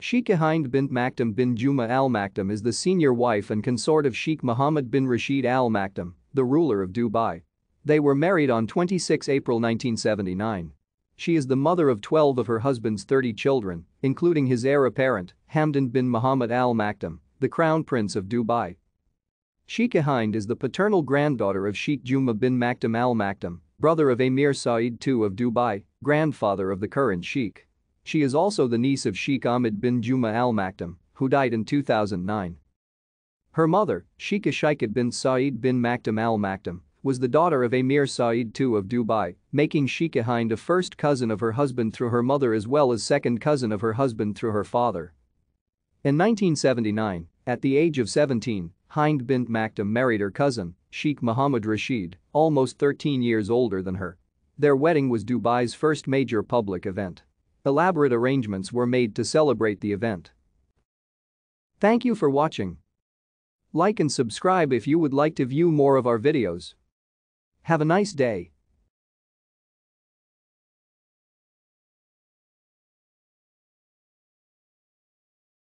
Sheikha Hind bint Maktoum bin Juma Al Maktoum is the senior wife and consort of Sheikh Mohammed bin Rashid Al Maktoum, the ruler of Dubai. They were married on 26 April 1979. She is the mother of 12 of her husband's 30 children, including his heir apparent, Hamdan bin Mohammed Al Maktoum, the crown prince of Dubai. Sheikha Hind is the paternal granddaughter of Sheikh Juma bin Maktoum Al Maktoum, brother of Emir Saeed II of Dubai, grandfather of the current sheikh. She is also the niece of Sheikh Ahmed bin Juma Al Maktoum, who died in 2009. Her mother, Sheikha Shaikat bin Saeed bin Maktoum Al Maktoum, was the daughter of Emir Saeed II of Dubai, making Sheikha Hind a first cousin of her husband through her mother as well as second cousin of her husband through her father. In 1979, at the age of 17, Hind bint Maktoum married her cousin, Sheikh Mohammed Rashid, almost 13 years older than her. Their wedding was Dubai's first major public event. Elaborate arrangements were made to celebrate the event. Thank you for watching. Like and subscribe if you would like to view more of our videos. Have a nice day.